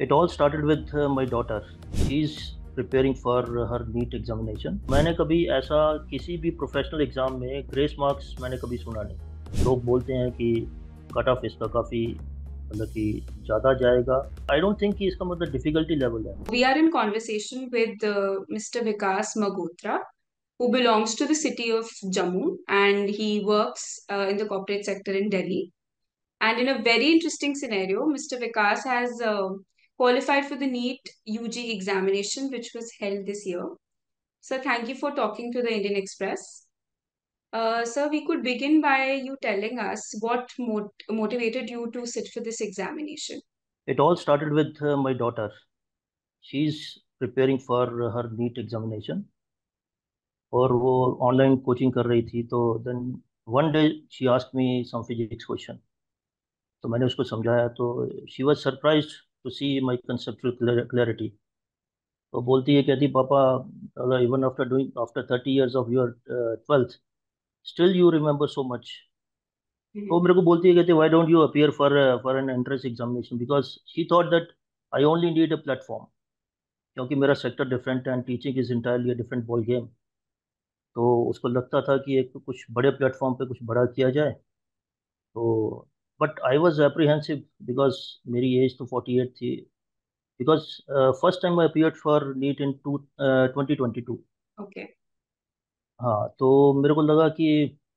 It all started with uh, my daughter. She's preparing for her NEET examination. मैंने कभी ऐसा किसी भी प्रोफेशनल एग्जाम में ग्रेस मार्क्स मैंने कभी सुना नहीं लोग बोलते हैं कि कट ऑफ इसका काफ़ी मतलब कि ज़्यादा जाएगा आई डोंट थिंक कि इसका मतलब डिफिकल्टी लेवल है We are in conversation with uh, Mr. Vikas Magotra, who belongs to the city of Jammu and he works uh, in the corporate sector in Delhi. And in a very interesting scenario, Mr. Vikas has uh, qualified for the NEET UG examination, which was held this year. Sir, thank you for talking to the Indian Express. Uh, sir, we could begin by you telling us what mot- motivated you to sit for this examination. It all started with uh, my daughter. She's preparing for her NEET examination. और वो online coaching कर रही थी तो then one day she ask me some physics question तो मैंने उसको समझाया तो she was surprised to see my conceptual clarity तो बोलती है कहती पापा even after doing after thirty years of your twelfth still you remember so much तो मेरे को बोलती है कहती why don't you appear for for an entrance examination because she thought that I only need a platform क्योंकि मेरा sector different है and teaching is entirely different ball game तो उसको लगता था कि एक कुछ बड़े प्लेटफॉर्म पे कुछ बड़ा किया जाए तो but I was apprehensive because मेरी एज तो फोर्टी एट थी because first time I appeared for NEET in two twenty twenty two Okay. हाँ तो मेरे को लगा कि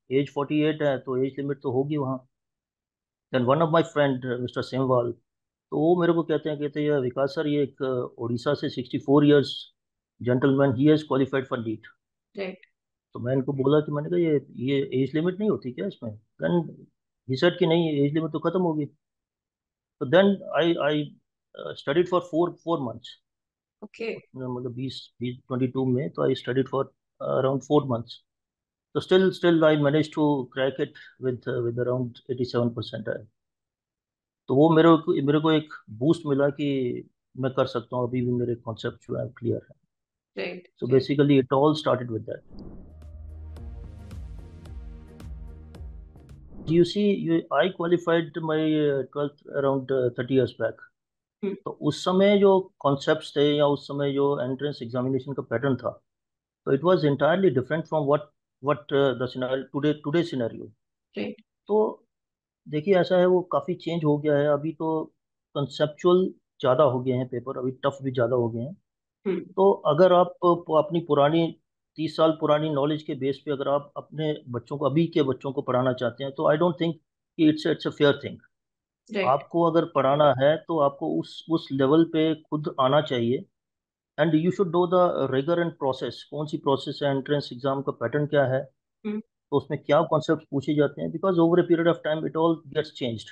एज फोर्टी एट है तो एज लिमिट तो होगी वहाँ। Then one of my friend mister Semwal तो वो मेरे को कहते हैं कहते हैं विकास सर ये एक उड़ीसा से sixty four years gentleman he has qualified for NEET Right. तो मैं इनको बोला कि मैंने कहा ये ये एज लिमिट नहीं होती क्या इसमें? देन ही सेड कि नहीं एज लिमिट तो ख़त्म होगी तो then I I studied for four four months Okay. मतलब बीस बीस ट्वेंटी टू में तो I studied for around four months तो still still I manage to crack it with with around eighty seven percent है तो वो मेरे को मेरे को एक बूस्ट मिला कि मैं कर सकता हूँ अभी भी मेरे कॉन्सेप्ट जो है क्लियर है Right. So right. basically, it all started You see, you, I qualified my uh, 12th around uh, 30 years back. Hmm. तो उस समय जो कॉन्सेप्ट्स थे या उस समय जो एंट्रेंस एग्जामिनेशन का पैटर्न था तो it was entirely different from what what uh, the scenario today today scenario. Right. तो देखिए ऐसा है वो काफ़ी चेंज हो गया है अभी तो कंसेप्चुअल ज़्यादा हो गए हैं पेपर अभी टफ भी ज़्यादा हो गए हैं Hmm. तो अगर आप अपनी पुरानी तीस साल पुरानी नॉलेज के बेस पे अगर आप अपने बच्चों को अभी के बच्चों को पढ़ाना चाहते हैं तो आई डोंट थिंक कि it's it's a fair thing आपको अगर पढ़ाना है तो आपको उस उस लेवल पे खुद आना चाहिए। And you should do the rigour and process कौन सी प्रोसेस है एंट्रेंस एग्ज़ाम का पैटर्न क्या है? Hmm. तो उसमें क्या कॉन्सेप्ट पूछे जाते हैं? Because over a period of time it all gets changed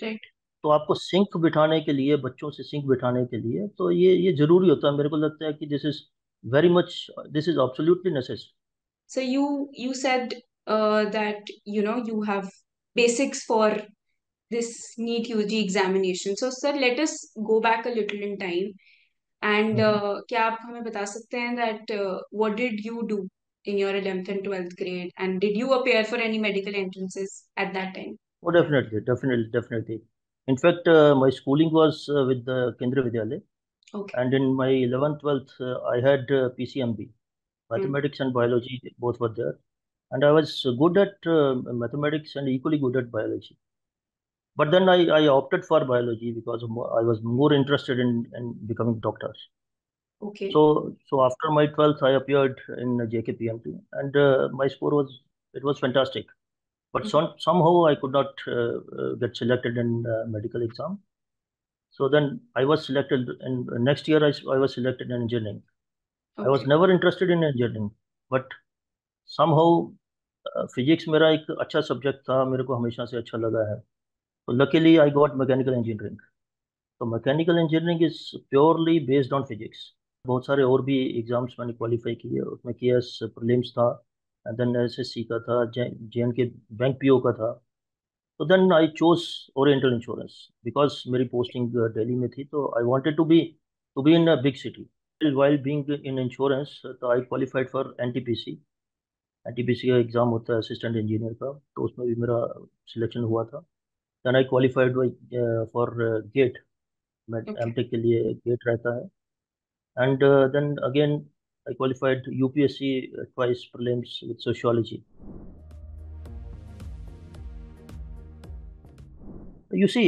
Right. तो आपको सिंक बिठाने के लिए बच्चों से सिंक बिठाने के लिए तो ये ये ज़रूरी होता है। मेरे को लगता है कि this is Very much this is absolutely necessary So you you said uh, that you know you have basics for this NEET UG examination. So sir, let us go back a little in time. And Mhm. uh, क्या आप हमें बता सकते हैं that uh, what did you do in your 11th and 12th grade? And did you appear for any medical entrances at that time? Oh, definitely, definitely, definitely. In fact, uh, my schooling was uh, with the Kendriya Vidyalaya, Okay. and in my 11th, 12th, uh, I had uh, PCMB, Hmm. mathematics and biology, both were there, and I was good at uh, mathematics and equally good at biology. But then I, I opted for biology because I was more interested in, in becoming doctor. Okay. So, so after my 12th, I appeared in JKPMT, and uh, my score was it was fantastic. But Mhm. some, somehow I could not uh, uh, get selected in uh, medical exam. So then I was selected, and next year I, I was selected in engineering. I was Okay. never interested in engineering, but somehow uh, मेरा एक अच्छा subject था मेरे को हमेशा से अच्छा लगा है तो luckily I got mechanical engineering तो mechanical engineering is purely based on physics बहुत सारे और भी एग्ज़ाम्स मैंने क्वालिफाई किए उसमें के एस प्रीलिम्स था देन एस एस सी का था J N K bank P O का था तो then I chose Oriental Insurance because मेरी पोस्टिंग दिल्ली में थी तो I wanted to be to be in big city while being in insurance तो I qualified for N T P C N T P C का exam होता है assistant engineer का तो उसमें भी मेरा सिलेक्शन हुआ था. Then I qualified for GATE M tech के लिए गेट रहता है. And then again I qualified UPSC twice prelims with sociology you see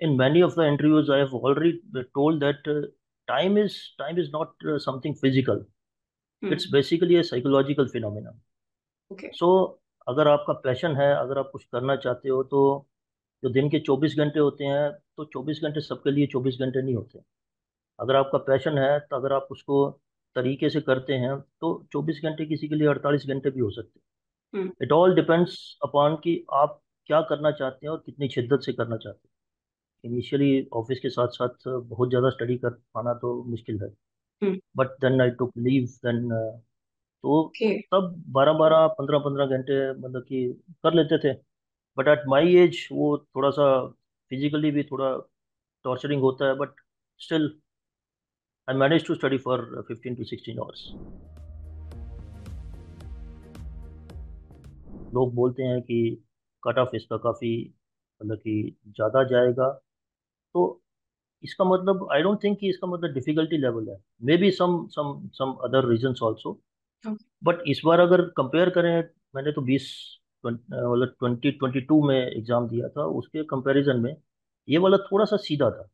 in many of the interviews i have already told that uh, time is time is not uh, something physical Hmm. it's basically a psychological phenomenon Okay. So अगर आपका passion है अगर आप कुछ करना चाहते हो तो जो दिन के 24 घंटे होते हैं तो 24 घंटे सबके लिए 24 घंटे नहीं होते अगर आपका पैशन है तो अगर आप उसको तरीके से करते हैं तो 24 घंटे किसी के लिए 48 घंटे भी हो सकते हैं hmm it all depends upon कि आप क्या करना चाहते हैं और कितनी शिद्दत से करना चाहते हैं। इनिशियली ऑफ़िस के साथ साथ बहुत ज़्यादा स्टडी कर पाना तो मुश्किल है। But then I took leave then तो. तब बारह बारह पंद्रह पंद्रह घंटे मतलब कि कर लेते थे। बट एट माई एज वो थोड़ा सा फिजिकली भी थोड़ा टॉर्चरिंग होता है but still I manage to study for fifteen to sixteen hours लोग बोलते हैं कि कट ऑफ़ इसका काफ़ी मतलब कि ज़्यादा जाएगा। तो इसका मतलब आई डोंट थिंक कि इसका मतलब डिफ़िकल्टी लेवल है। Maybe some some some other reasons also but इस बार अगर कंपेयर करें मैंने तो बीस मतलब ट्वेंटी ट्वेंटी टू में एग्ज़ाम दिया था उसके कंपैरिजन में ये वाला थोड़ा सा सीधा था।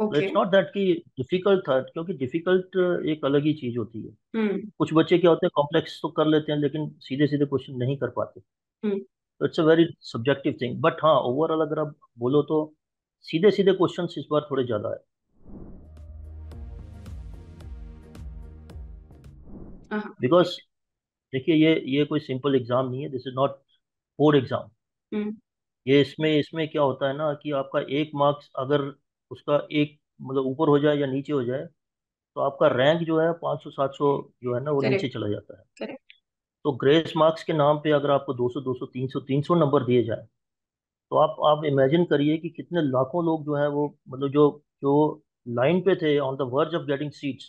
इट्स नॉट दैट कि डिफ़िकल्ट था क्योंकि डिफ़िकल्ट एक अलग ही चीज़ होती है। हम्म। कुछ बच्चे क्या होते हैं कॉम्प्लेक्स तो कर लेते हैं लेकिन सीधे सीधे क्वेश्चन नहीं कर पाते। हम्म। तो it's a very subjective thing but हाँ ओवरऑल अगर आप बोलो तो सीधे सीधे क्वेश्चंस इस बार थोड़े ज़्यादा है। बिकॉज़ देखिए ये ये कोई सिंपल एग्ज़ाम नहीं है this is not board exam ये इसमें इसमें क्या होता है ना कि आपका एक मार्क्स अगर उसका एक मतलब ऊपर हो जाए या नीचे हो जाए तो आपका रैंक जो है पाँच सौ सात सौ जो है ना वो नीचे चला जाता है. तो ग्रेस मार्क्स के नाम पे अगर आपको 200 200 300 300 नंबर दिए जाए तो आप आप इमेजिन करिए कि कितने लाखों लोग जो है वो मतलब जो जो लाइन पे थे on the verge of getting seats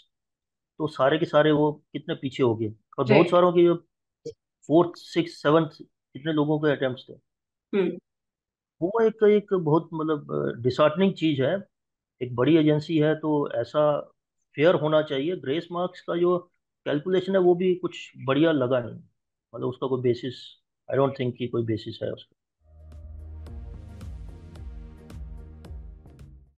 तो सारे के सारे वो कितने पीछे हो गए। और बहुत सारों के जो फोर्थ सिक्स सेवन्थ कितने लोगों के अटेम्प्ट थे। हम्म वो एक एक बहुत मतलब डिसहार्टनिंग चीज़ है। एक बड़ी एजेंसी है तो ऐसा फेयर होना चाहिए। ग्रेस मार्क्स का जो कैलकुलेशन है, वो भी कुछ बढ़िया लगा नहीं। मतलब उसका कोई बेसिस आई डोंट थिंक कि कोई बेसिस है उसका।